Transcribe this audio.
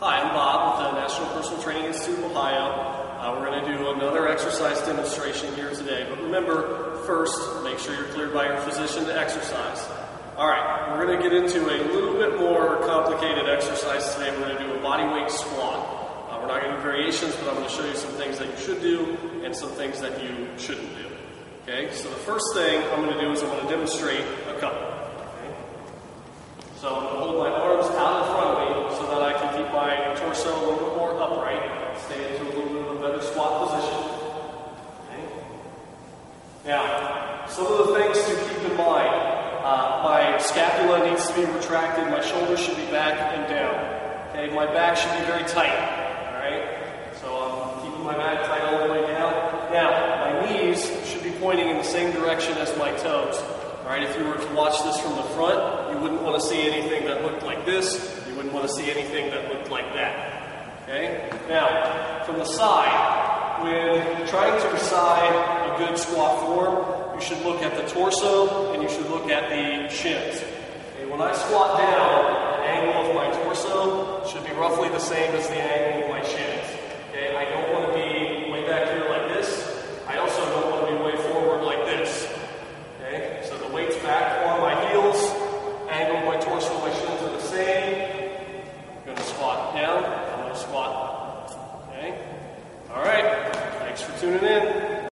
Hi, I'm Bob with the National Personal Training Institute of Ohio. Uh, we're going to do another exercise demonstration here today, but remember, first, make sure you're cleared by your physician to exercise. All right, we're going to get into a little bit more complicated exercise today. We're going to do a body weight squat. Uh, we're not going to do variations, but I'm going to show you some things that you should do and some things that you shouldn't do. Okay, so the first thing I'm going to do is I'm going to demonstrate a couple. Okay? So I'm going to hold my arms out in front of me so that I can keep torso a little bit more upright, stay into a little bit of a better squat position. Okay? Now, some of the things to keep in mind. Uh, my scapula needs to be retracted, my shoulders should be back and down. Okay, my back should be very tight. Alright? So I'm keeping my back tight all the way down. Now, my knees should be pointing in the same direction as my toes. Alright, if you were to watch this from the front, you wouldn't want to see anything that looked like this. You wouldn't want to see anything that looked like that. Okay? Now, from the side, when trying to decide a good squat form, you should look at the torso and you should look at the shins. Okay, when I squat down, the angle of my torso should be roughly the same as the angle of my shins. down. I'm going to squat. Okay? All right. Thanks for tuning in.